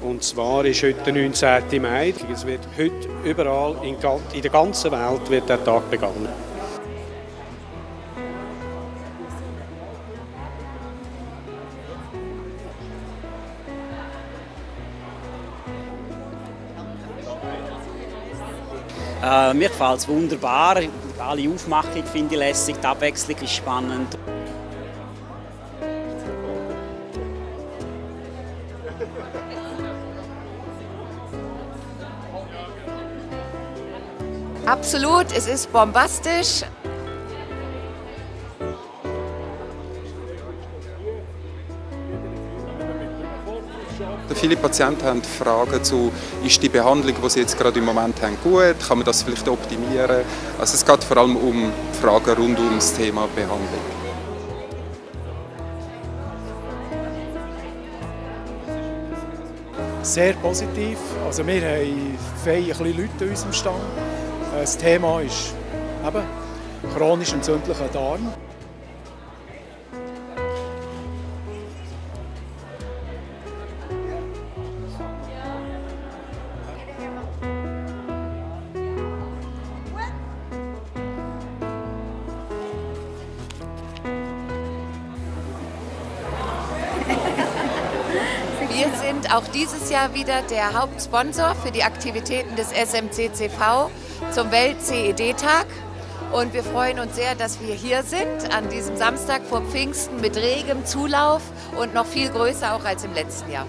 Und zwar ist heute der 19. Mai. Es wird heute überall in, der ganzen Welt wird der Tag begangen. Äh, mir gefällt es wunderbar. Alle Aufmachung finde ich lässig, die Abwechslung ist spannend. Absolut, es ist bombastisch. Viele Patienten haben Fragen zu, ist die Behandlung, die sie jetzt gerade im Moment haben, gut? Kann man das vielleicht optimieren? Also es geht vor allem um Fragen rund um das Thema Behandlung. Sehr positiv. Also wir haben bisschen Leute in unserem Stand. Das Thema ist eben chronisch entzündlicher Darm. Wir sind auch dieses Jahr wieder der Hauptsponsor für die Aktivitäten des SMCCV zum Welt-CED-Tag. Und wir freuen uns sehr, dass wir hier sind an diesem Samstag vor Pfingsten mit regem Zulauf und noch viel größer auch als im letzten Jahr.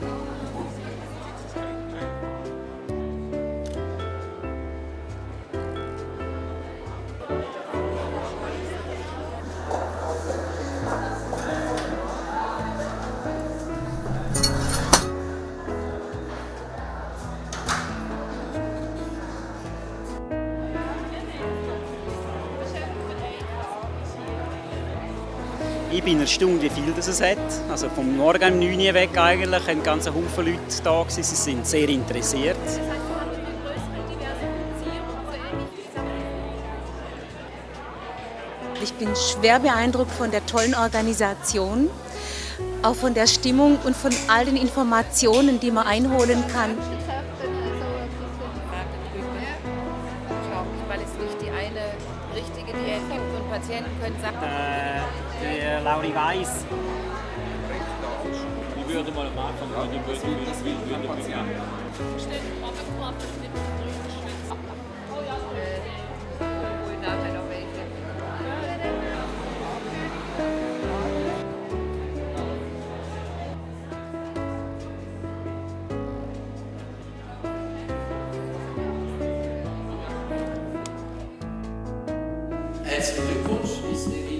Ich bin erstaunt, wie viel das es hat. Also vom Morgen um 9 Uhr weg eigentlich, ein ganzer Haufen Leute da gewesen. Sie sind sehr interessiert. Ich bin schwer beeindruckt von der tollen Organisation, auch von der Stimmung und von all den Informationen, die man einholen kann. weil es nicht die eine richtige Diät gibt und Patienten können sagen, Äh, der Lauri Weiss. Ich würde mal am Anfang ich würde, würde, würde, würde, würde. Wohl nachher noch welche. Herzlichen Glückwunsch.